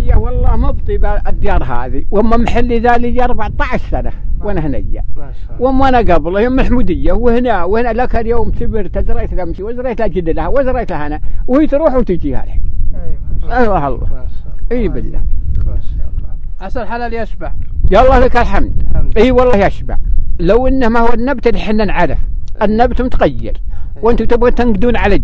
هنية والله مبطي بالديار هذه. وأما محلي ذا لي 14 سنة. وأنا هنية ما شاء الله. وأما أنا قبله يوم محمودية وهنا وهنا لك اليوم سبرت زريت لها امشي وزريت لها جد لها وزريت لها أنا وهي تروح وتجي الحين أي ما شاء الله. الله الله. أي بالله. ما شاء الله. عسى الحلال يشبع. يلا لك الحمد. الحمد. أي والله يشبع. لو إنه ما هو النبت اللي إحنا نعرف. النبت متغير. وأنتم تبغون تنقدون علي.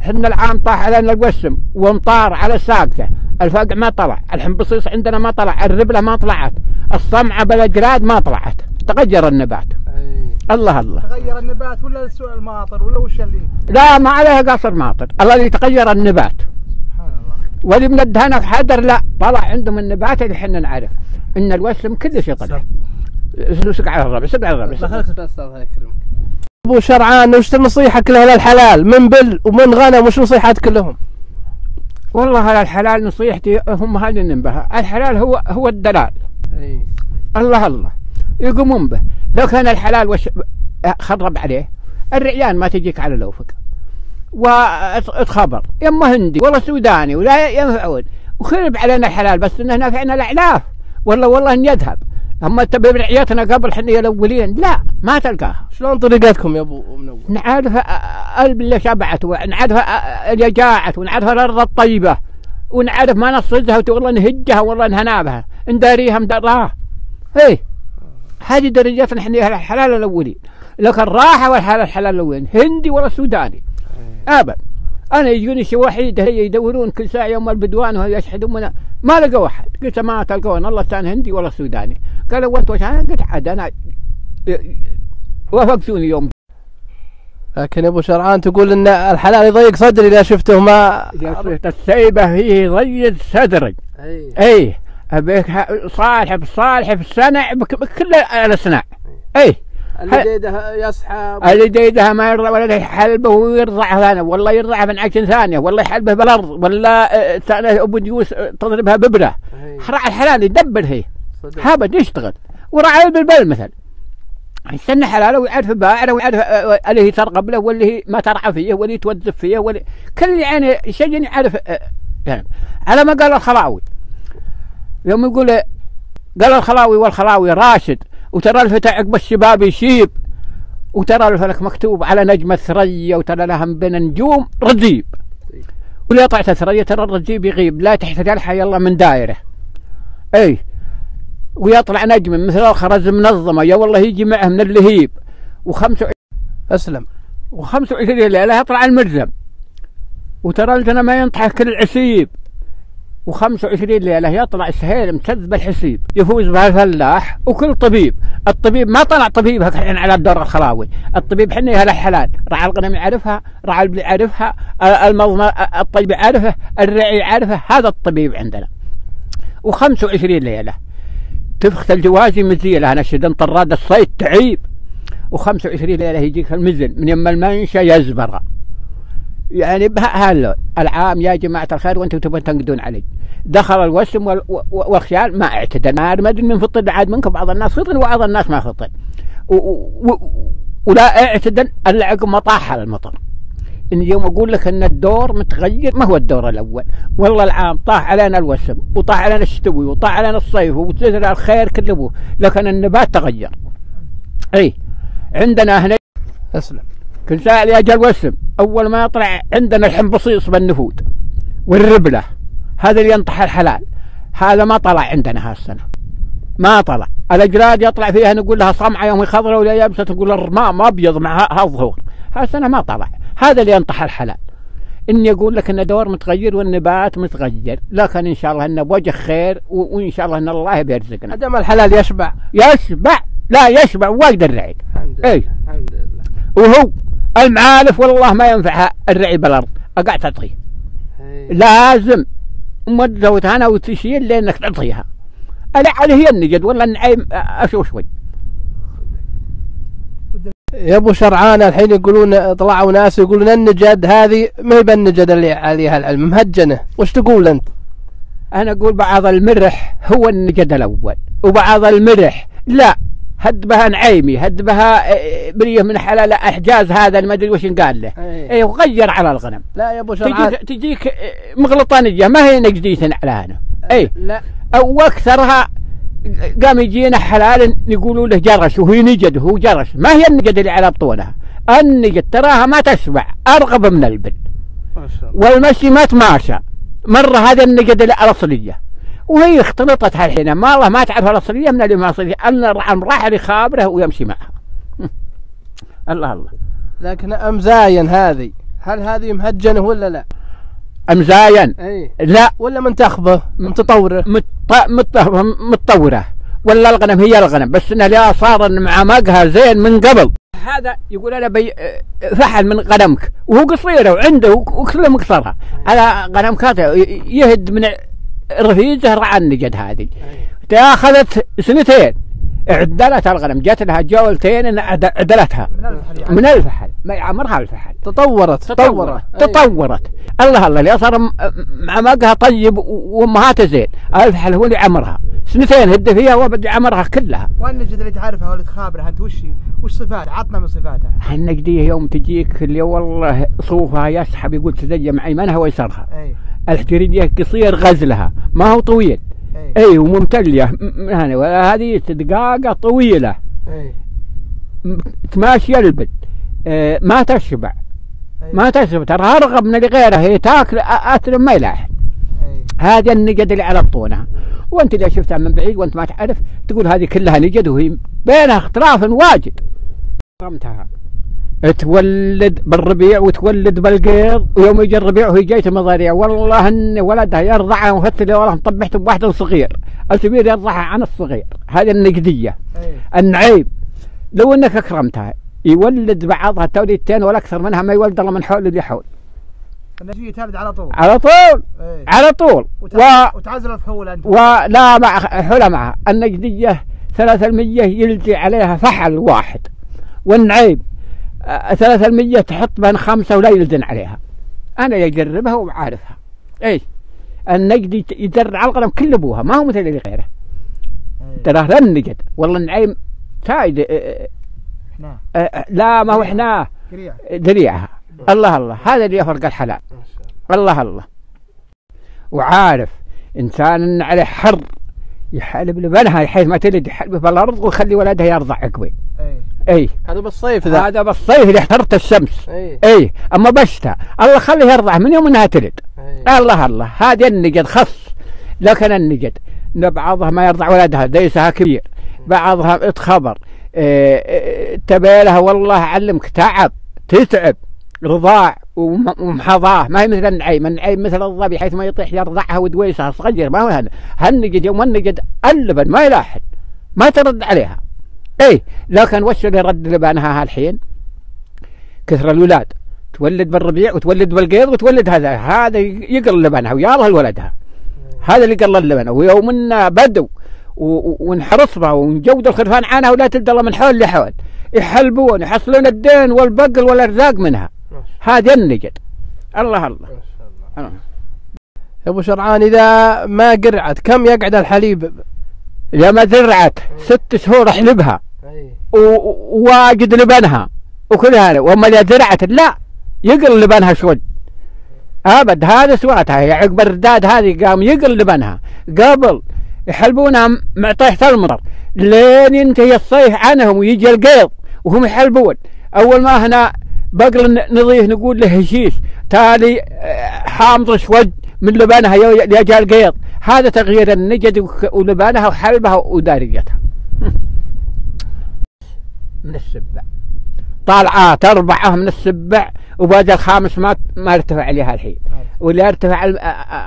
إحنا العام طاح علينا الوسم وامطار على الساقته الفقع ما طلع الحنبصيص عندنا ما طلع الربلة ما طلعت الصمعة بالأجراد ما طلعت. تغير النبات. أي. الله الله. تغير النبات ولا السوء الماطر ولا وش اللي؟ لا ما عليها قصر ماطر. الله اللي تغير النبات. سبحان الله. واللي من الدهنه في حدر؟ لا. طلع عندهم النبات اللي إحنا نعرف. إن الوسم كل شيء طلع سق على الربع؟ سق على الربع دخلت أستاذ الله يكرمك أبو شرعان وش نصيحتك لاهل الحلال؟ من بل ومن غنم وش نصيحتك لهم؟ والله على الحلال نصيحتي هم هذه ننبه الحلال هو هو الدلال. إي. الله الله. يقومون به. لو كان الحلال وش خرب عليه الرعيان ما تجيك على الأوفق وتخبر يما هندي ولا سوداني ولا ينفعون. وخرب علينا الحلال بس انه نافعنا الاعلاف والله والله إن يذهب. أما تبي رعيتنا قبل حنا الأولين لا ما تلقاها. شلون طريقتكم يا أبو منور؟ نعرف قلب اللي شبعت ونعرف اللي جاعت ونعرف الأرض الطيبة ونعرف ما نصدها والله نهجها والله نهنابها نداريها مدراها إيه. هذه درجاتنا إحنا الحلال الأولين. لكن الراحة والحلال الحلال الأولين. هندي ولا سوداني. أبد. أنا يجوني شي وحيد هي يدورون كل ساعة يوم البدوان وهي يشحدون من ما لقوا أحد. قلت ما تلقون الله كان هندي ولا سوداني. قالوا وانت وش قلت عاد أنا وافقتوني يوم. لكن أبو شرعان تقول إن الحلال يضيق صدري إذا شفته ما صرت السيبة هي ضيق صدري أي. أي أبيك صالح صالح الصنع بك- بكل الأصناع. أي. اللي جيده يسحب اللي ديدها ما يرضع ولا يحلبه ويرضعها ثانية والله يرضعها من عشر ثانية. والله يحلبه بالأرض. ولا ثانية أبو ديوس آه، تضربها ببرة. راعي الحلال يدبر هي. هابد يشتغل وراعي بالبل مثل يستنى حلاله ويعرف باعره ويعرف آه، آه، اللي هي ترغب له واللي هي ما ترعى فيه واللي توظف فيه واللي كل يعني شيء يعرف آه، يعني. على ما قال الخلاوي. يوم يقول قال الخلاوي والخلاوي راشد وترى الفتى عقب الشباب يشيب وترى الفلك مكتوب على نجمة ثريا وترى لها بين نجوم رجيب. ولا طلعت ثريا ترى الرجيب يغيب. لا تحت جرحه يلا من دايره اي ويطلع نجم مثل الخرز منظمة. يا والله يجي معه من اللهيب وخمسة أسلم. وخمسة وعشرين ليلة يطلع المرزم وترى الجنة ما ينطح كل العسيب وخمسة وعشرين ليلة يطلع السهيل مكذب الحسيب يفوز بها الفلاح وكل طبيب. الطبيب ما طلع طبيب الحين على الدور الخلاوي. الطبيب حنا يا الحلال رعى الغنم يعرفها رعى البل يعرفها الطيب يعرفه الرعي يعرفه. هذا الطبيب عندنا. وخمسة وعشرين ليلة. تفخت الجوازي مزيلة أنا شدن طراد الصيد تعيب. وخمسة وعشرين ليلة يجيك المزن. من يم المنشأ يزبر. يعني بهاللون العام يا جماعة الخير وأنتم تبون تنقدون علي. دخل الوسم والخيال ما اعتدل. ما أدري من فطن عاد منكم. بعض الناس فطن وبعض الناس ما فطن ولا اعتدل. إلا عقب ما طاح المطر. ان يوم أقول لك أن الدور متغير ما هو الدور الأول؟ والله العام طاح علينا الوسم وطاح علينا الشتوي وطاح علينا الصيف وزرع الخير كله. لكن النبات تغير. إي عندنا هنا أسلم. كل سائل يا جل وسم أول ما يطلع عندنا الحنبصيص بالنفود والربلة هذا اللي ينطح الحلال. هذا ما طلع عندنا هالسنة. ما طلع. الاجراد يطلع فيها نقول لها صمعة يوم خضراء ولا يابسه تقول الرمام أبيض مع ها- هالظهور هالسنة ما طلع. هذا اللي ينطح الحلال. اني أقول لك إن دور متغير والنبات متغير لكن إن شاء الله انه بوجه خير وإن شاء الله إن الله بيرزقنا. دام الحلال يشبع. يشبع؟ لا يشبع واجد الرعي. الحمد لله إي. الحمد لله. وهو المعالف والله ما ينفعها الرعي بالأرض. أقعد تعطيه. إي. لازم ما تزودها أنا وتشيل لأنك تعطيها. أنا على هي النجد والله أشوف شوي يا أبو شرعان الحين يقولون طلعوا ناس يقولون النجد هذه ما هي بالنجد اللي عليها العلم مهجنة. وش تقول أنت؟ أنا أقول بعض المرح هو النجد الأول وبعض المرح لا. هد بها نعيمي هد بها آه، بريه من حلال أحجاز هذا ما أدري وش قال له. أي. وغير على الغنم. لا يا أبو شرعان. تجيك تجيك آه، مغلطانيه ما هي نجديه على هنا أي. لا. أو أكثرها قام يجينا حلال يقولوا له جرش وهي نجد هو جرش. ما هي النجد اللي على بطونها النجد تراها ما تشبع أرغب من البل الله. والمشي ما تماشى. مرة هذا النجد الأصلية. وهي اختلطت هالحين. ما الله ما تعرف الأصلية من اللي ما أصلية أنا راح لخابره ويمشي معها الله الله. لكن امزاين هذه؟ هل هذه مهجنة ولا لا؟ أمزاين اي لا. ولا منتخبه متطوره مت... مت... متطورة ولا الغنم هي الغنم. بس إنها لا صار معمقها زين من قبل. هذا يقول أنا بي... فحل من غنمك. وهو قصيره وعنده وكله مقصرها. على غنمك هذا يهد من رفيجه رعى النجد هذه. تأخذت سنتين. عدلت الغنم جات لها جولتين إن عد- عدلتها من الفحل من الفحل ما يعمرها الفحل تطورت. تطورت. أي. تطورت. الله الله اللي صار م- معمقها طيب و- وامهاتها زين. الفحل هو اللي عمرها. سنتين هد فيها وبدي عمرها كلها. والنجد اللي تعرفها واللي تخابرها أنت وش وش صفات؟ عطنا من صفاتها. النقدية يوم تجيك اللي والله صوفها يسحب يقول تزجم ايمنها ويسرها. أي. الحجرية قصير غزلها. ما هو طويل. اي م- م- هنا وهذه دقاقة طويلة. اي تماشي البد آه، ما تشبع. أي. ما تشبع. ترى أرغب من اللي غيرها هي تاكل ما يلاح اي هذه النجد اللي على بطونها وأنت إذا شفتها من بعيد وأنت ما تعرف تقول هذه كلها نجد وهي بينها اختلاف واجد. رمتها. تولد بالربيع وتولد بالقيض ويوم يجي الربيع وهي جاية مضاريع. والله ان ولدها يرضعها وفتل والله طبحت بواحد صغير. الكبير يرضعها عن الصغير. هذه النقدية. أي. النعيب لو إنك أكرمتها يولد بعضها توليدتين ولا أكثر منها ما يولد إلا من حول لحول النجدية تلد على طول. على طول. أي. على طول. وت- و... وتعزل الفحول أنت. ولا مع حلا معها. ثلاثة المية يلجي عليها فحل واحد. والنعيب آه، ثلاثة المية تحط بين خمسة ولا يلزن عليها. أنا يجربها وعارفها. إيش؟ النجدي يت- يدر على القلم كل أبوها. ما هو مثل اللي غيره. اي تراه لا النجد والله النعيم سايد. آه، إحنا. آه، لا ما هو إحنا. كريع دريعها الله الله. هذا اللي يفرق الحلال. الله الله. وعارف إنسان إن عليه حر. يحلب لبنها حيث ما تلد يحلبه بالارض ويخلي ولدها يرضع عقبه اي اي هذا بالصيف ذا. هذا بالصيف اللي احترت الشمس. اي اي أما بشتى الله خليه يرضع من يوم إنها تلد اي الله الله. هذه النجد خص. لكن النجد إن بعضها ما يرضع ولدها ديسها كبير. بعضها اتخبر آه آه تبيلها والله علمك تعب تتعب. رضاع. وم- ومحظاه ما هي مثل النعيم النعيم مثل الظبي حيث ما يطيح يرضعها ودويسها صغير. ما هو هذا. هالنجد يوم النجد اللبن ما يلاحن ما ترد عليها. اي لكن وش اللي رد لبنها هالحين كثر الولاد. تولد بالربيع وتولد بالقيض وتولد هذا. هذا يقل لبنها ويا الله لولدها. هذا اللي قل ويوم إنا بدو. ونحرص بها ونجود الخرفان عنها ولا تلد الا من حول لحول. يحلبون يحصلون الدين والبقل والأرزاق منها. هذا النجد الله الله. الله. يا أبو شرعان إذا ما قرعت كم يقعد الحليب؟ لما زرعت ست شهور أحلبها. و- وواجد لبنها. وكل هذا وأما إذا زرعت لا. يقل لبنها شوي. أبد هذا سواتها. هي عقب الرداد هذه قام يقل لبنها. قبل يحلبونها مع طيحة المطر لين ينتهي الصيف عنهم ويجي القيض وهم يحلبون. أول ما هنا بقل ن- نضيف نقول له هشيش تالي آه، حامض شوي من لبنها يو- يجي القيض هذا تغيير النجد ولبنها وحلبها وداريتها من السبع. طالعات أربعة من السبع وبعد الخامس ما ما ارتفع عليها الحين. واللي ارتفع ال-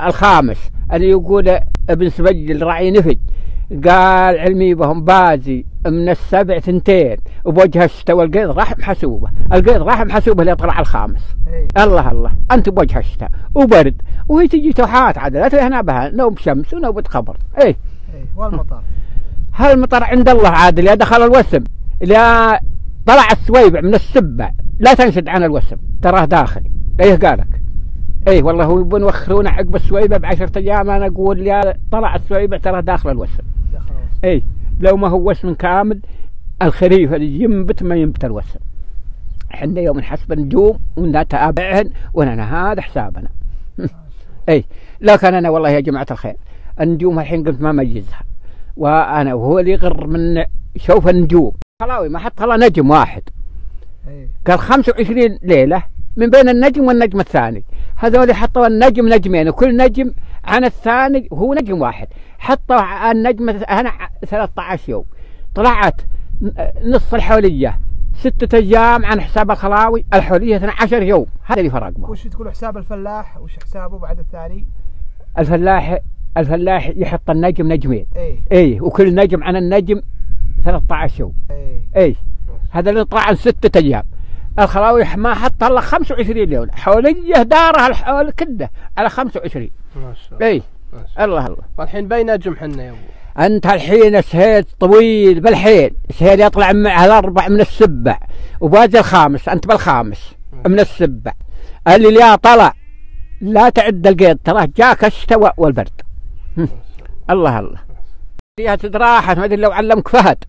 الخامس اللي يقول ابن سبجل راعي نفج. قال علمي بهم بازي من السبع ثنتين. وبوجه الشتاء والقيض راح محسوبه القيض راح محسوبه اللي طلع الخامس. اي الله الله. أنت بوجه الشتاء. وبرد. وهي تجي توحات عاد. لا هنا بها. نوب شمس ونوبة خبر اي اي والمطر. هالمطر عند الله عاد. اللي دخل الوسم. اللي طلع السويبع من السبع لا تنشد عن الوسم. تراه داخل. إيه قالك؟ إيه والله هو يبون يوخرونه عقب السويبع بعشرة أيام. أنا أقول يا طلع السويبع تراه داخل الوسم. دخل الوسط. إيه. لو ما هو وسم كامل الخريف اللي ينبت ما ينبت الوسم إحنا يوم نحسب النجوم ونتابعهن ونحن هذا حسابنا. إي لكن أنا والله يا جماعة الخير النجوم الحين قلت ما ميزها وأنا وهو اللي يغر من شوف النجوم. خلاوي ما حط الا نجم واحد. قال 25 ليلة من بين النجم والنجم الثاني. هذول حطوا النجم نجمين وكل نجم عن الثاني وهو نجم واحد. حطوا النجم أنا 13 يوم. طلعت نص الحولية ستة أيام عن حساب الخلاوي الحولية 12 يوم. هذا اللي فرق وش تقول حساب الفلاح؟ وش حسابه بعد الثاني؟ الفلاح الفلاح يحط النجم نجمين. إيه. اي وكل نجم عن النجم 13 يوم. إيه. اي هذا اللي طلع عن ستة أيام. الخلاوي ما حط إلا 25 يوم. حولية دارها الحول كله على 25 ما شاء الله. اي الله الله. والحين بين نجم حنا يا أبو؟ أنت الحين سهيل طويل بالحيل. سهيل يطلع مع الأربع من السبع. وباقي الخامس. أنت بالخامس. من السبع. اللي لا طلع. لا تعد القيد. تراه جاك الشتاء والبرد. الله. الله فيها تدراحت ما أدري لو علمك فهد.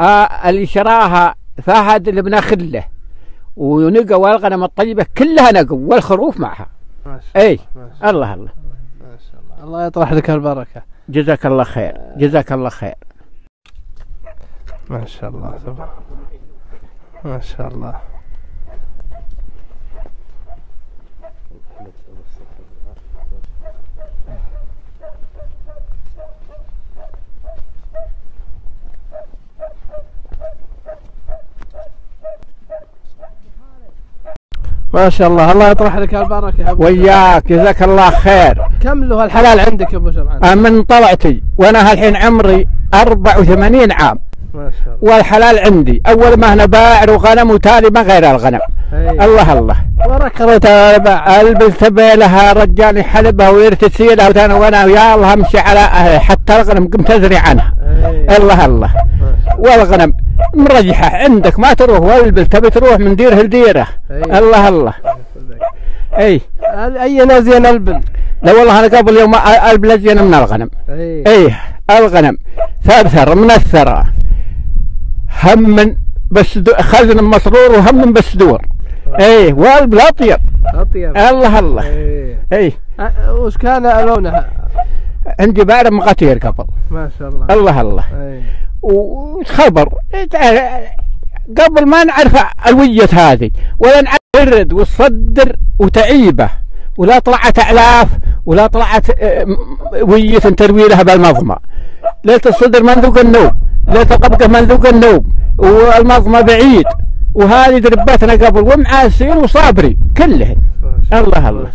آه اللي شراها فهد اللي ابن خله ونقى والغنم الطيبة كلها نقوا والخروف معها. ما شاء الله اي ما شاء الله الله. الله ما شاء الله. الله يطرح لك البركة. جزاك الله خير جزاك الله خير. ما شاء الله تبارك. ما شاء الله. ما شاء الله. الله يطرح لك البركه يا أبو وياك جزاك الله خير. كم له الحلال عندك يا أبو شرعان أنا من طلعتي وأنا هالحين عمري 84 عام. ما شاء الله. والحلال عندي. أول ما أنا باعر وغنم وتالي ما غير الغنم أي. الله الله. بركه تابع البس لها رجال يحلبها ويرتسيلها وتانا وأنا يا الله أمشي على حتى الغنم قمت أزري عنها الله الله. والغنم مرجحة عندك ما تروح والبل تبي تروح من ديره لديره. أي. الله الله. أي اي نازين البل؟ لا والله أنا قبل يوم البل ازين من الغنم. اي إيه. الغنم ثرثر من الثرى هم من بس خزن مسرور وهم من دور إيه والبل اطيب اطيب الله الله. إيه. إيه. أ- وش كان لونها عندي بعد مقاتير قبل. ما شاء الله. الله الله. اي وتخبر قبل ما نعرف الوية هذه ولا نعرف الرد والصدر وتعيبه ولا طلعت اعلاف ولا طلعت آه، وية تروي لها بالمضمى ليلة الصدر منذوق النوم ليلة القبقة منذوق النوم والمضمى بعيد. وهذه دربتنا قبل ومعاسين وصابري كلهن. الله الله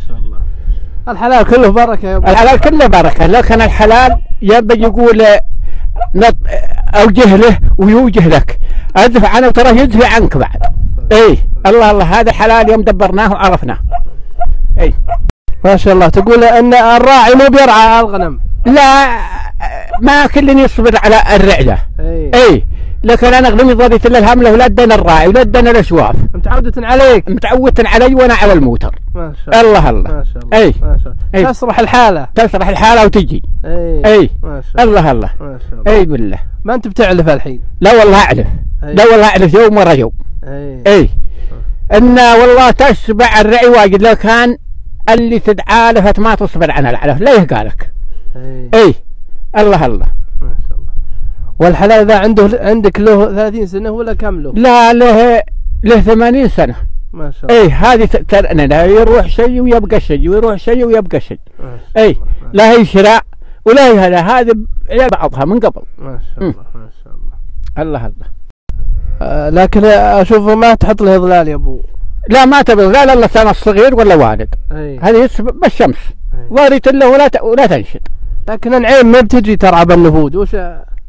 الحلال كله بركة يا أبو الحلال كله بركة لكن الحلال يبي يقول نط أوجه له ويوجه لك. أدفع عنه ترى يدفع عنك بعد. اي الله الله. هذا حلال يوم دبرناه وعرفناه. اي ما شاء الله. تقول إن الراعي مو بيرعى الغنم. لا ما كل يصبر على الرعله اي اي لكن أنا غنمي ضريت الا الهمله ولا ادنا الراعي ولا ادنا الأشواف. متعودة عليك. متعودت علي وأنا على الموتر. ما شاء الله. الله الله. ما شاء الله. اي ما شاء. الله. تسرح الحالة. تسرح الحالة وتجي. اي اي ما شاء الله. الله ما شاء الله. اي بالله. ما أنت بتعلف الحين؟ لا والله اعلف أي. لا والله اعلف يوم ورا يوم. اي اي إن والله تشبع الرعي واجد. لو كان اللي تدعى لفت ما تصبر عن العلف لا يهقالك. اي اي الله الله. والحلال ذا عنده عندك له 30 سنة ولا كم له؟ لا له له 80 سنة. ما شاء الله. اي هذه ترننا يروح شيء ويبقى شيء ويروح شيء ويبقى شيء. اي. لا هي شراء ولا هي هذا هذه بعضها من قبل. ما شاء الله ما شاء الله. الله الله. آه لكن أشوف ما تحط له ظلال يا أبو. لا ما تبي لا لا سنة الصغير ولا والد اي هذه بالشمس. أي. ضاريت له ولا ولا تنشد. لكن العين ما بتجي ترعى بالنفود وش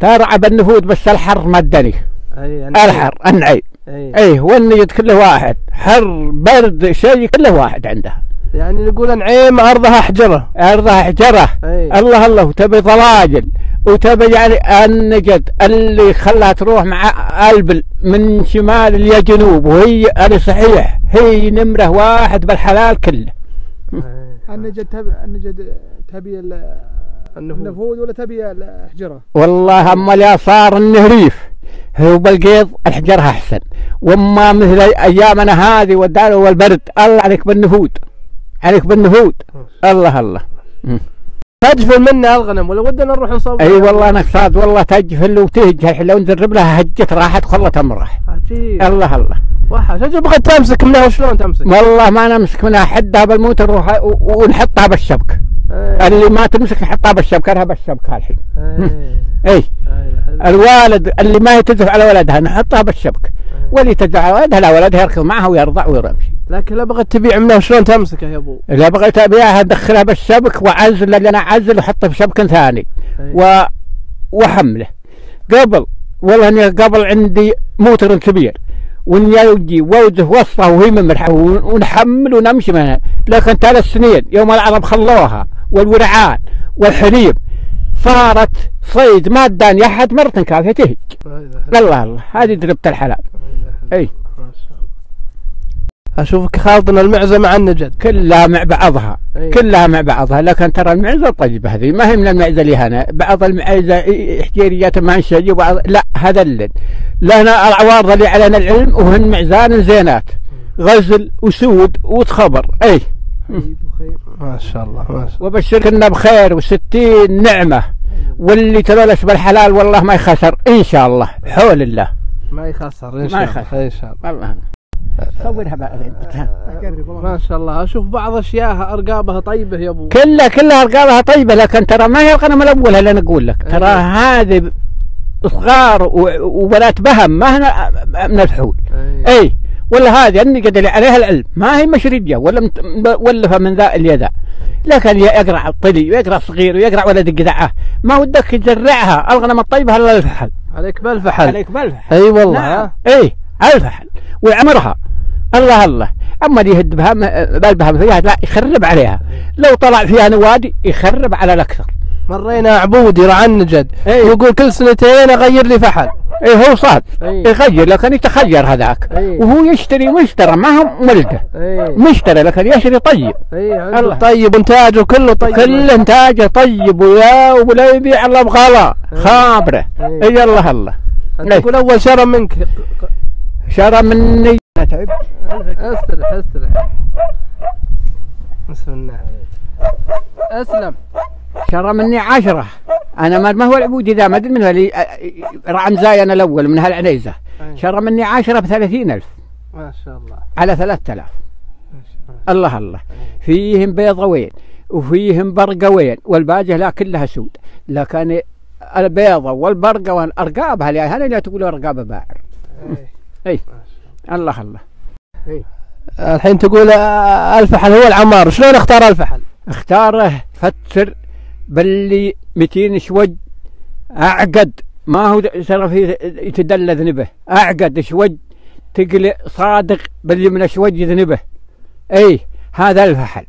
ترعى بالنفود بس الحر مدني أي الحر النعيم أي. إيه والنجد كله واحد. حر برد شيء كله واحد عندها يعني نقول نعيم أرضها حجره أرضها حجره أي. الله الله وتبي ضلاجل وتبي يعني النجد اللي خلاها تروح مع البل من شمال إلى جنوب وهي اللي صحيح هي نمرة واحد بالحلال كله. النجد تبي النجد تبي ال- النفود النفود ولا تبي الحجرة؟ والله أما لا صار النهريف هو بالقيض الحجرها أحسن. وأما مثل أيامنا هذه والدار والبرد الله عليك بالنفود عليك بالنفود الله الله. مم. تجفل منا الغنم ولا ودنا نروح نصور؟ أي والله أنا صاد والله تجفل وتهج الحين لو ندرب لها هجت راحت خلت امرح عجيب. الله الله. وحش. أجل بغيت تمسك منها وشلون تمسك؟ والله ما نمسك منها. حدها بالموت نروح ونحطها بالشبك. اللي ما تمسك نحطها بالشبكة لها بالشبكة الحين. إيه. اي إيه، حلو. الوالد اللي ما هي تزف على ولدها نحطها بالشبك واللي تزف على ولدها لا ولدها يركض معها ويرضع ويمشي لكن لا بغيت تبيع منها وشلون تمسكه يا أبو؟ إذا بغيت أبيعها ادخلها بالشبك وأعزل اللي أنا أعزل واحطه في شبك ثاني إيه. و... وحمله قبل والله إني قبل عندي موتر كبير. وإني يجي ووزف وسطه وهي ون- ونحمل ونمشي منها. لكن ثلاث سنين يوم العرب خلوها. والورعان والحليب. صارت صيد ما اداني أحد مرة كافية تهج. الله. الله هذه دربت الحلال. أي. أشوفك خالطنا المعزة مع النجد. كلها مع بعضها. إيه. كلها مع بعضها. لكن ترى المعزة طيبة هذه. ما هي من المعزة اللي هنا. بعض المعزة حجيريات ما نشجي وبعض لا هذا اللي. لنا العوارض اللي علينا العلم وهن معزان زينات. غزل وسود وتخبر أي. ما شاء الله ما شاء وبشركنا بخير وستين نعمة. واللي تلولش بالحلال والله ما يخسر إن شاء الله. حول الله. ما يخسر إن ما شاء الله يخسر. إن شاء الله. والله. صورها بعدين ما شاء الله. أشوف بعض أشياءها أرقابها طيبة يا أبو. كلها كلها ارقامها طيبة لكن ترى ما هي الغنم الأولى اللي أنا أقول لك. ترى أيوة. هذه صغار وبنات بهم ما هنا من الحول. إيه. اي ولا هذه النقد اللي عليها العلم. ما هي مشرجه ولا مولفه من ذا اليدا لكن يقرع الطلي ويقرع صغير ويقرع ولد قدعة. ما ودك تزرعها الغنم الطيبه إلا الفحل. عليك بالفحل عليك بالفحل أي والله. نعم. اي الفحل. ويعمرها. الله الله. أما اللي يهد بها بالبها فيها لا يخرب عليها. لو طلع فيها نوادي يخرب على الأكثر. مرينا عبودي رعى النجد إيه. يقول كل سنتين أغير لي فحل. اي هو صاد. إيه. يغير لكن يتخير هذاك. إيه. وهو يشتري مشترى ما هو ملده اي مشتري لكن يشتري طيب. اي الله. عنده طيب انتاجه كله طيب. كل انتاجه طيب ولا ولا يبيع إلا بغلا. خابرة. إيه. اي الله الله إيه. تقول أول شرى منك. شرى مني. تعب استرح استرح بسم الله. أسلم. شرى مني عشرة. أنا ما ما هو العبودي ذا ما أدري من هو اللي رعن زاي أنا الأول من هالعنيزة. أي. شرى مني عشرة بثلاثين ألف. ما شاء الله. على ثلاثة آلاف. ما شاء الله. الله فيهم بيضوين وفيهم برقوين والباجة لا كلها سود. لكن البيضة والبرقة والأرقابها اللي هذا اللي تقولوا أرقاب باعر إيه. أي. الله. الله الحين تقول الفحل هو العمار شلون اختار الفحل اختاره فتر باللي 200 شوج أعقد. ما هو ترى يتدلى ذنبه. أعقد شوج تقلق صادق باللي من شوج ذنبه. اي هذا الفحل.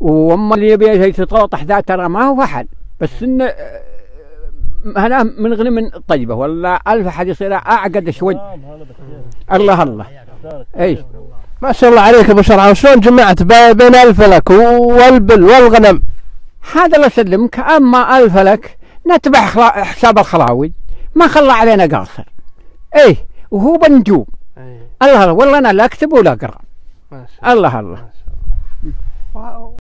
وأما اللي يبي يتطوطح ذا ترى ما هو فحل. بس إنه آه، هنا من غنم طيبة. ولا الفحل يصير أعقد شوج. الله الله. اي ما شاء الله عليك أبو شرعان شلون جمعت بي- بين الفلك والبل والغنم؟ هذا اللي اسلمك أما الفلك نتبع حساب الخلاوي. ما خلى علينا قاصر. إيه وهو بنجوم الله الله والله أنا لا أكتب ولا أقرأ. ما شاء الله. الله الله.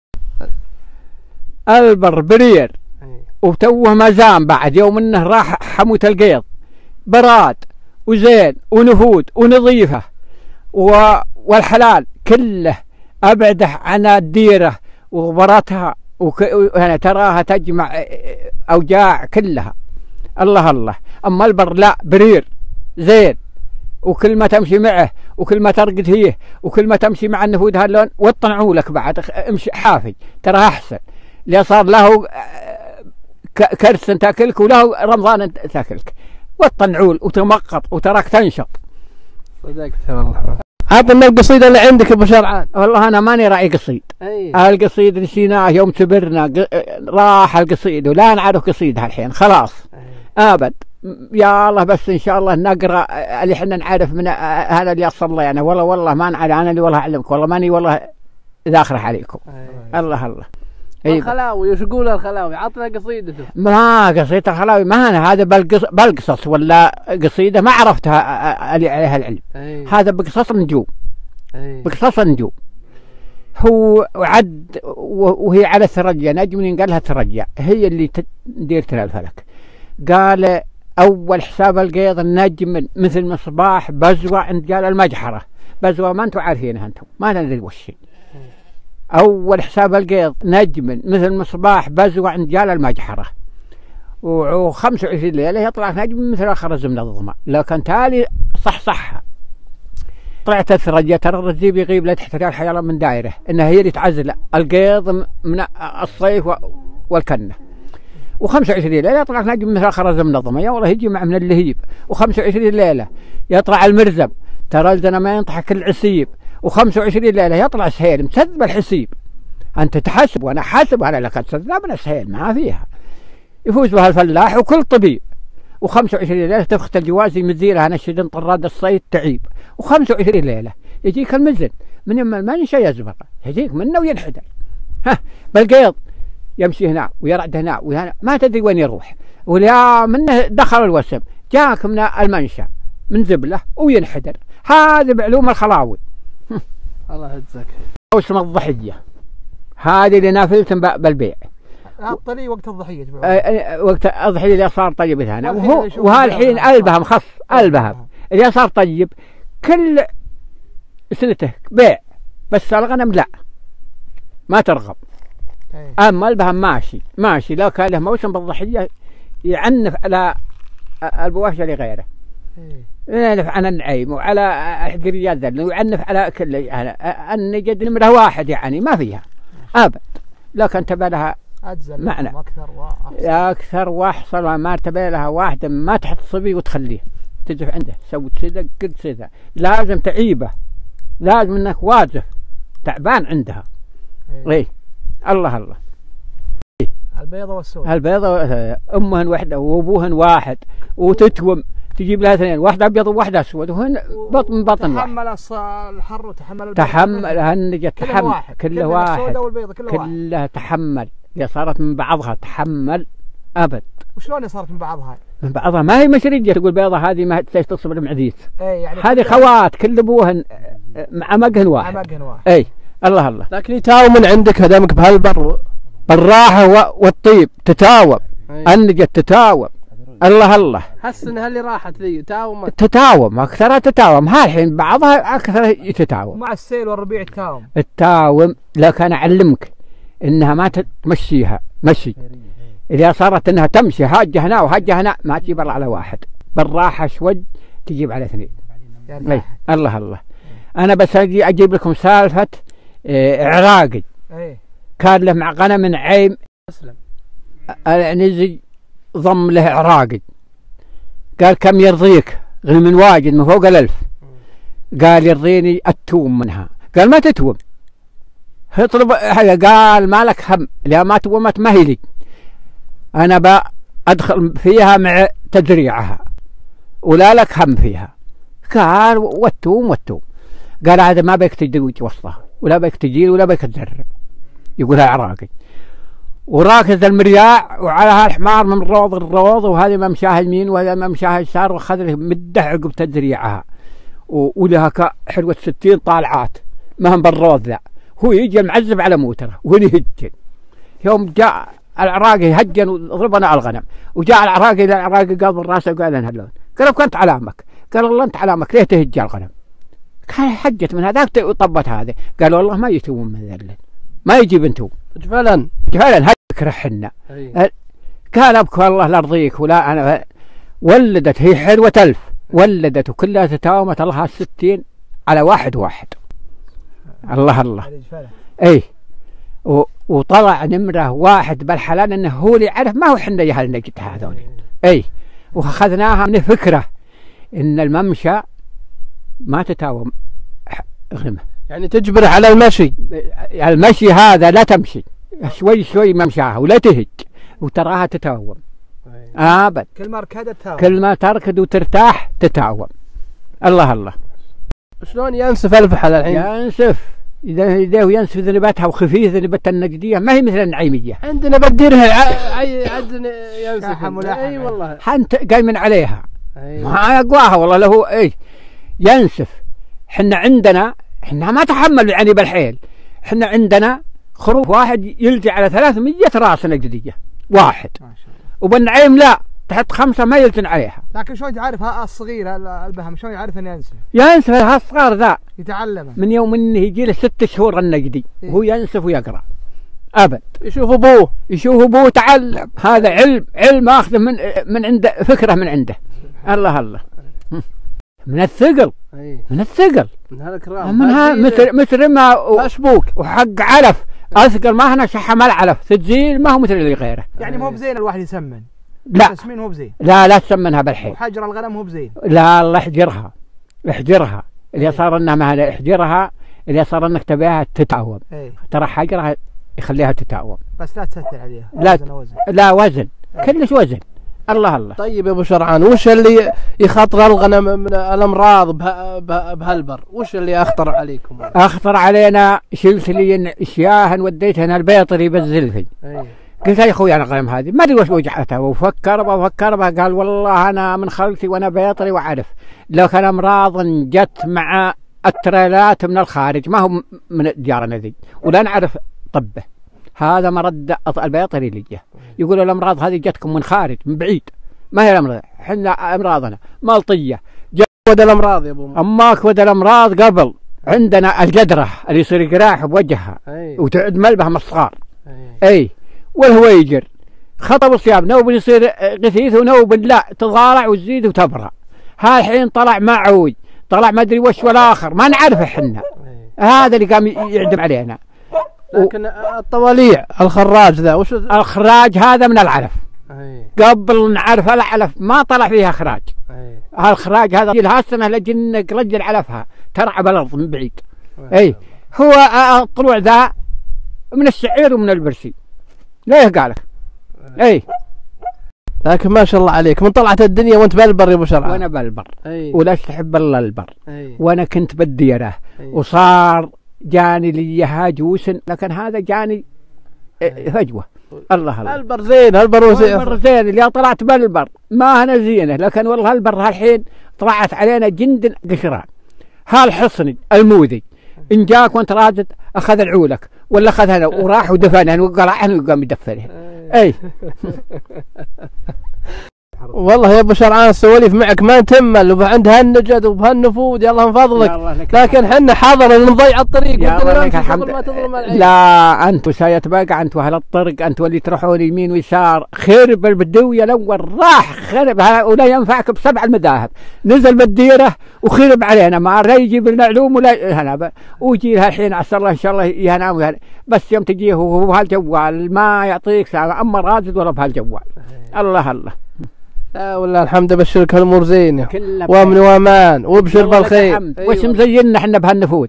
البربرير إيه. وتوه مزام بعد يوم إنه راح حموت القيض براد وزين ونفود ونظيفة. و... والحلال كله أبعده عن الديرة وغبرتها وك... يعني تراها تجمع أوجاع كلها. الله الله. أما البر لا برير. زين. وكل ما تمشي معه وكل ما ترقد هيه وكل ما تمشي مع النفود هاللون وطنعوا لك بعد. امشي حافي ترى أحسن. اللي صار له ك- كرس تاكلك وله رمضان تاكلك. والطنعول وتمقط وتراك تنشط. صدقت والله. عطنا القصيده اللي عندك أبو شرعان. والله أنا ماني راعي قصيد. أي. القصيد نسيناه يوم سبرنا ق- راح القصيد ولا نعرف قصيدها الحين خلاص. أبد. يا الله بس إن شاء الله نقرأ اللي إحنا نعرف من هذا اللي صلى يعني والله والله ما نعرف أنا اللي والله أعلمك. والله ماني والله ذاخرة عليكم. الله الله. اي الخلاوي وش يقول الخلاوي؟ عطنا قصيدته. ما قصيدة الخلاوي ما أنا هذا بالقص بالقصص ولا قصيدة ما عرفتها اللي عليها العلم. اي هذا بقصص النجوم اي بقصص النجوم هو وعد و- وهي على ثرجة نجم ينقال لها ثرجة هي اللي تدير الفلك. قال أول حساب القيض النجم مثل مصباح بزوة عند قال المجحرة. بزوة ما أنتم عارفينها أنتم ما ندري وش هي. أول حساب القيض نجم مثل مصباح بزوة عند قال المجحرة. و25 ليلة يطلع نجم مثل خرز من الظما لكن تالي صح صح. طلعت الثرجة ترى الرزيب يغيب لا تحتاج الحياة من دايره إنها هي اللي تعزل القيض من الصيف و- والكنة. و25 ليلة يطلع نجم مثل خرز من الظما يا والله يجي مع من اللهيب و25 ليلة يطلع المرزم ترى الدنا ما ينطح كل عسيب. و25 ليلة يطلع سهيل مسذب الحسيب أنت تحسب وأنا حاسب أنا لك تسذب من سهيل ما فيها. يفوز بها الفلاح وكل طبيب. و25 ليلة تفخت الجوازي مزيرها نشد طراد الصيد تعيب. و25 ليلة يجيك المزن. من يما المنشا يزبق. يجيك منه وينحدر. ها بالقيض. يمشي هنا ويرعد هنا وهنا ما تدري وين يروح. ولا منه دخل الوسم. جاك من المنشأ من زبلة وينحدر. هذا بعلوم الخلاوي. الله يجزاك. واسم الضحية؟ هذه اللي نافلتم ب- بالبيع. الطري وقت الضحية. آه، آه، وقت اضحي اللي صار طيب هنا والحين وهو نشوف وهالحين ألبهم. خص ألبهم. اللي صار طيب كل سنته بيع. بس الغنم لا. ما ترغب. إيه. أما ألبهم ماشي. ماشي. لو كان له موسم بالضحية يعنف على البواشة لغيره. إيه. يعنف على النعيم وعلى حقريات ذل ويعنف على كل النجد نمره واحد يعني ما فيها. أبد. لو كان تبع لها معنى. لكم أكثر وأحسن. أكثر واحصل ما تبع لها واحدة ما تحط صبي وتخليه. تزف عنده. سوت سذا قد سذا لازم تعيبه. لازم إنك واقف تعبان عندها. إيه. إيه. الله الله. البيضة والسود. البيضة أمهن وحدة وأبوهن واحد. وتتوم تجيب لها اثنين واحدة أبيض وواحده أسود وهن بطن بطن واحد. تحمل الص- الحر وتحمل البيض. تحمل كله تحمل واحد. كله واحد واحد. كلها تحمل. اللي صارت من بعضها تحمل أبد. وشلون صارت من بعضها؟ من بعضها ما هي مشرجة تقول بيضة هذه ما تصب المعديس اي يعني هذه خوات كل أبوهن مع مقهن واحد. عمقهن واحد. إي الله الله. لكن يتاوم من عندك هدمك بهالبر بالراحة و- والطيب. تتاوب النجة تتاوب الله الله. حس انها اللي راحت ذي تاومت تتاوم اكثرها تتاوم. ها الحين بعضها أكثر تتاوم ومع السيل والربيع تاوم التاوم لكن أعلمك إنها ما تمشيها مشي. إذا صارت إنها تمشي هاجة هنا وهاجة هنا ما تجيب على واحد. بالراحة شوي تجيب على اثنين. يعني اي الله الله. أنا بس أجي أجيب لكم سالفة إيه، عراقي. اي كان له مع غنم عيم. أسلم. نزي ضم له عراقي. قال كم يرضيك؟ غير من واجد من فوق الألف. قال يرضيني التوم منها. قال ما تتوم. اطلب هذا قال ما لك هم. لا ما تومت ما هي لي. أنا بأدخل فيها مع تدريعها. ولا لك هم فيها. قال والتوم والتوم قال هذا ما بيك تدوج وسطها ولا بيك تجيل ولا بيك تدرب يقولها عراقي. وراكز المرياع وعلى هالحمار من روض الروض وهذه ممشاها يمين وهذا ممشاها يسار وخذ مده عقب تدريعها. ولها حلوة ستين طالعات ما هم بالروض ذا. هو يجي المعزب على موتره وهو يهجن. يوم جاء العراقي هجن وضربنا على الغنم. وجاء العراقي العراقي قابل راسه وقال هلون. قال كنت علامك. قال والله أنت علامك ليه تهج الغنم؟ كان حجت من هذاك طبت هذه. قال والله ما يتوم من ذلك ما يجي بنتو فعلا. فعلا هجك رحنا كان ابكي والله لا أرضيك ولا أنا. ولدت هي حلوة ألف. ولدت وكلها تتاومت الله الستين على واحد واحد. الله الله. أي. وطلع نمرة واحد بالحلال إنه هو اللي يعرف ما هو حنا يا النجد هذول. أي. وأخذناها من فكرة إن الممشى ما تتاوم. غنمة. يعني تجبره على المشي. المشي هذا لا تمشي. شوي شوي ممشاها ولا تهج وتراها تتاوم آبد. كل ما ركدت تاوم كل ما تركض وترتاح تتاوم الله الله. شلون ينسف الفحل الحين؟ ينسف. إذا إذا هو ينسف ذنبتها وخفيف ذنبتها النجدية ما هي مثل النعيمية. عندنا بديرها. عدن ينسف. أي والله. حنت قايمن عليها. أي. ما اقواها والله له إيه ينسف. حنا عندنا حنا ما تحمل يعني بالحيل. إحنا عندنا خروف واحد يلجي على 300 راس نجديه واحد. وبالنعيم لا تحت خمسة ما يلجن عليها. لكن شلون تعرف ها الصغير ال- البهم شلون يعرف إنه ينسف ينسف هالصغار ذا. يتعلمه. من يوم إنه يجي له ست شهور النجدي إيه. وهو ينسف ويقرا أبد. يشوف أبوه. يشوف أبوه تعلم. هذا علم علم آخذه من من عنده فكره من عنده. الله الله. من الثقل. إي. من الثقل. من هالكرام منها مثل مثل ما مشبوك وحق علف. اثقل ما هنا شحم العلف. تتزيل ما هو مثل اللي غيره. يعني مو بزين الواحد يسمن. لا. التسمين مو بزين. لا لا تسمنها بالحين. وحجر الغنم مو بزين. لا الله يحجرها. احجرها اللي صار انها ما احجرها اللي صار انك تبيها تتعوم إي. ترى حجرها يخليها تتعوم بس لا تستر عليها. لا. وزن وزن. لا وزن. كلش وزن. الله الله. طيب يا أبو شرعان وش اللي يخطر الغنم من الأمراض به- به- بهالبر؟ وش اللي أخطر عليكم؟ أخطر علينا شلت لي اشياء وديتها البيطري بالزلفي. أي. قلت يا أخوي أنا غنم هذه ما أدري وش وجعتها وفكر بها وفكر بها قال والله أنا من خلتي وأنا بيطري وأعرف. لو كان أمراض جت مع التريلات من الخارج ما هو من ديارنا ذي. ولا نعرف طبه. هذا مرض البيطري اللي جه يقول الأمراض هذه جتكم من خارج من بعيد. ما هي الأمراض؟ إحنا أمراضنا. ملطيه ود الأمراض يا أبو م- اماك ود الأمراض قبل. عندنا الجدرة اللي يصير يقراح بوجهها أي. وتعد ملبها من الصغار. أي. أي. والهويجر. خطب الصيام. نوب يصير غثيث ونوب لا. تضارع وتزيد وتبرى ها الحين طلع معوي طلع ما أدري وش والاخر ما نعرف إحنا. أي. هذا اللي قام يعدم علينا. لكن الطواليع الخراج ذا وش الخراج هذا من العلف أي. قبل نعرف العلف ما طلع فيها خراج. أي. الخراج هذا يجي لها السنة لجنك رجل علفها ترعب الأرض من بعيد. أي. هو آه، الطلوع ذا من الشعير ومن البرسي. ليه قالك أي. لكن ما شاء الله عليك. من طلعت الدنيا وانت بالبر يا أبو شرعان وأنا بالبر. أي. ولا تحب إلا البر. أي. وأنا كنت بالديره أي. وصار جاني لي هاجوس لكن هذا جاني إيه، فجوه الله الله. البر زين البر زين اللي طلعت بالبر. ما أنا زينة لكن والله البر هالحين طلعت علينا جند قشران هالحصني الموذي. إن جاك وأنت راجد أخذ العولك ولا اخذها وراح ودفنها وقلعها وقام يدفنها أي. والله يا ابو شرعان السواليف معك ما تمل وعند هالنجد وبهالنفود يلا من فضلك. يا لكن حنا حاضر نضيع الطريق. يا الله لك الحمد. لا أنتم سيتبقى أنتم أهل الطرق أنتم اللي تروحون يمين ويسار. خرب البدويه الأول راح خرب ولا ينفعك بسبع المذاهب. نزل بالديرة وخرب علينا ما لا يجيب لنا علوم ولا هنا ويجي لها الحين عسى الله إن شاء الله ينام ويهنا. بس يوم تجيه وهو بهالجوال ما يعطيك ساعه أما راجد ولا بهالجوال. الله الله. لا والله الحمد ابشرك هالامور زينه وامن وامان وابشر بالخير. الحمد. وش مزينا إحنا بهالنفود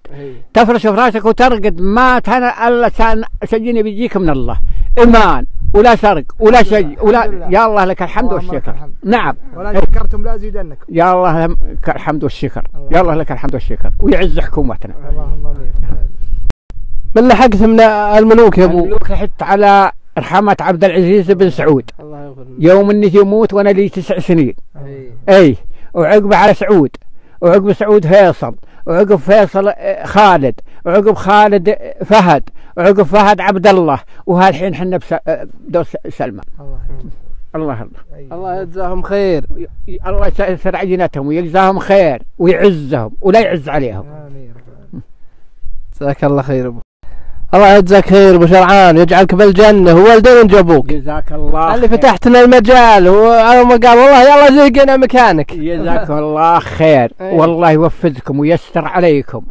تفرش فراشك وترقد ما تهنى ألا كان شيء بيجيك من الله. إيمان ولا سرق ولا شيء ولا الحمد لله. يا الله. لك الحمد والشكر. الحمد. نعم. ولا شكرتم لا ازيدنكم يا الله لك الحمد والشكر. يا الله لك الحمد والشكر. ويعز حكومتنا. اللهم آمين. من لحقت من الملوك يا أبو؟ الملوك رحت على رحمة عبد العزيز بن سعود. الله يغفر يوم إني يموت وأنا لي تسع سنين. اي وعقبه على سعود. وعقب سعود فيصل. وعقب فيصل آه، خالد. وعقب خالد آه، فهد. وعقب فهد عبد الله. وهالحين حنا بس- آه، بدور س- سلمى. الله الله الله الله يجزاهم خير. الله يسر عجينتهم ويجزاهم خير ويعزهم ولا يعز عليهم. آمين جزاك الله خير أبو الله يجزاك خير أبو شرعان ويجعلك بالجنه ووالدين جابوك. جزاك الله اللي خير. فتحت لنا المجال وأول ما قال والله يلا زقنا مكانك. جزاكم الله خير. أي. والله يوفقكم ويستر عليكم.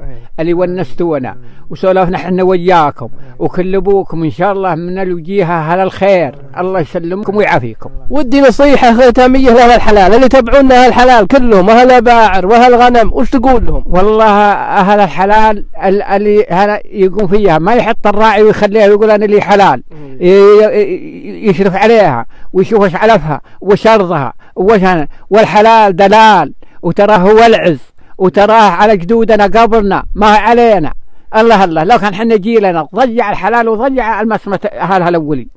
اللي ونستونا وسولفنا إحنا وياكم. وكلبوكم إن شاء الله من الوجيهة على الخير. الله يسلمكم ويعافيكم. ودي نصيحة ختامية لأهل الحلال. اللي يتبعونا أهل الحلال كلهم أهل باعر وأهل غنم وش تقول لهم؟ والله أهل الحلال ال- اللي يقوم فيها ما يحط الراعي ويخليها ويقول أنا لي حلال. يشرف عليها ويشوف وش علفها وش أرضها وش والحلال دلال وتراه هو العز وتراه على جدودنا قبلنا ما علينا. الله الله. لو كان حنا جيلنا ضيع الحلال وضيع المسمى اهلها الاولي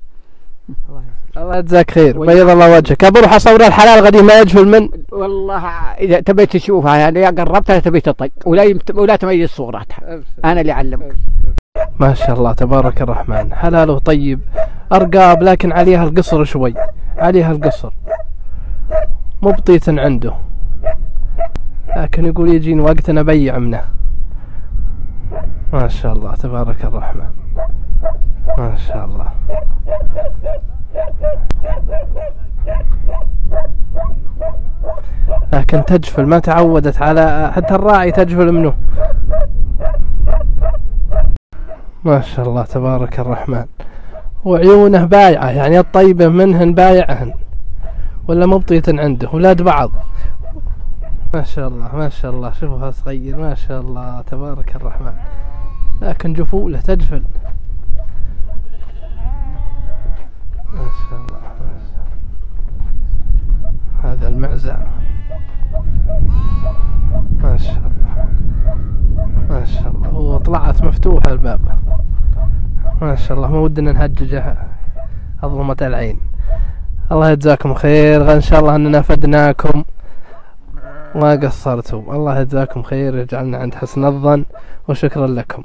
الله يجزاك خير. بيض الله وجهك. أبى أروح أصور الحلال غادي ما يجفل من؟ والله إذا تبي تشوفها يعني قربتها تبي تطق ولا. ولا تميز صورتها. أنا اللي علمك ما شاء الله تبارك الرحمن. حلاله طيب أرقاب لكن عليها القصر شوي. عليها القصر. مو بطيت عنده. لكن يقول يجيني وقت أنا أبيع منه ما شاء الله تبارك الرحمن. ما شاء الله. لكن تجفل ما تعودت على حتى الراعي تجفل منه. ما شاء الله تبارك الرحمن. وعيونه بايعة يعني الطيبة منهن بايعهن ولا مبطية عنده ولاد بعض. ما شاء الله ما شاء الله شوفها صغير ما شاء الله تبارك الرحمن. لكن جفوله تجفل. ما شاء الله. هذا المعزة. ما شاء الله. ما شاء الله. وطلعت مفتوحة الباب. ما شاء الله. ما ودنا نهججه أظلمة العين. الله يجزاكم خير. إن شاء الله أننا فدناكم. ما قصرتوا الله يجزاكم خير. يجعلنا عند حسن الظن. وشكرا لكم.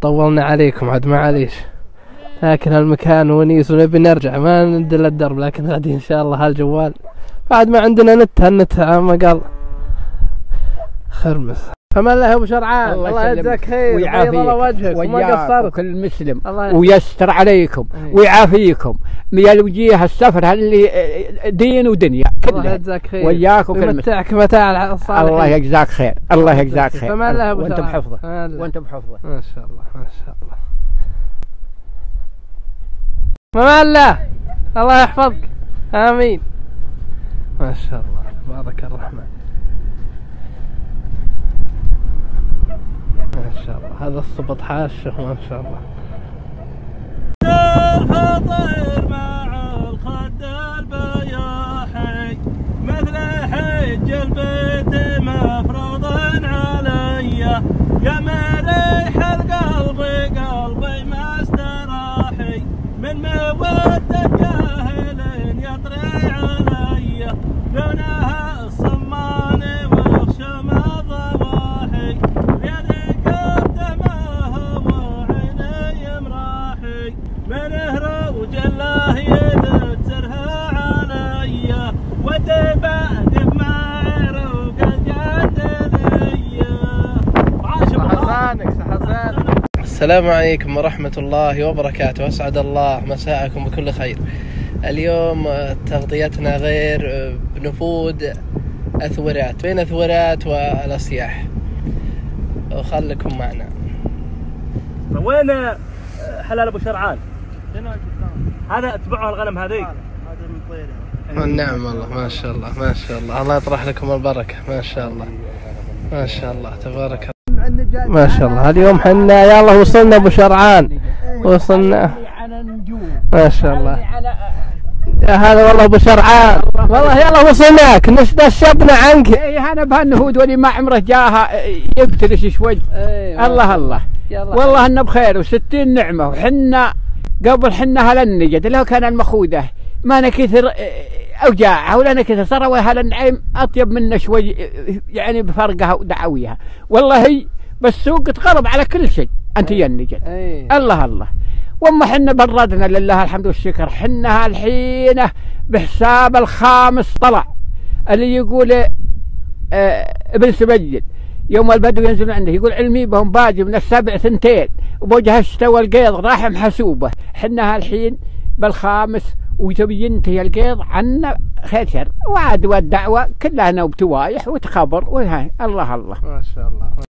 طولنا عليكم. عاد معليش لكن المكان ونيس ونبي نرجع. ما ندل الدرب لكن غادي إن شاء الله هالجوال. بعد ما عندنا نت هالنت ما قال. خرمس. فما الله أبو شرعان؟ الله, يسلمك. يجزاك خير. ويعافيك. الله وجهك. وما قصرت. وكل مسلم الله ويستر عليكم. أي. ويعافيكم. يا الوجيه السفر اللي دين ودنيا. الله كلها يجزاك خير. وياك وكل مسلم ويمتعك متاع الصالحين. الله يجزاك خير. الله يجزاك خير. فما الله أبو وأنت شرعان. بحفظه. فما الله. وأنت بحفظه. ما شاء الله ما شاء الله. فما الله الله يحفظك. آمين. ما شاء الله. تبارك الرحمن. ما شاء الله. هذا الصبط حاشه ما شاء الله. السلام عليكم ورحمة الله وبركاته. أسعد الله مساءكم بكل خير. اليوم تغطيتنا غير بنفود أثورات. بين أثورات والأصياح وخلكم معنا. وين حلال أبو شرعان؟ هذا اتبعوا الغنم هذيك. نعم والله ما شاء الله ما شاء الله. الله يطرح لكم البركة ما شاء الله. ما شاء الله تبارك الله ما شاء الله. اليوم حنا يا الله وصلنا أبو شرعان. وصلنا. ما شاء الله. يا هذا والله أبو شرعان. والله يلا وصلناك. نشد الشبنا عنك. إيه أنا بهالنهود ولي ما عمره جاها يقتلش شوي. الله الله. والله إنه بخير وستين نعمة. وحنا قبل حنا هالنجد لو كان المخوذه ما نكثر أوجاعها ولا نكثر صار هالنعيم أطيب منا شوي يعني بفرقها ودعويها. والله هي بالسوق تغرب على كل شيء. أنت يا النجد الله الله. وما حنا بردنا لله الحمد والشكر. حنا الحين بحساب الخامس طلع. اللي يقول آه ابن سبيل يوم البدو ينزل عنده يقول علمي بهم باجي من السبع ثنتين. وبوجه الشتاء والقيض راح محسوبه حنا الحين بالخامس وتبي ينتهي القيض عنا خير شر. وعاد والدعوة كلها نوب توايح وتخبر وهاي الله الله. ما شاء الله.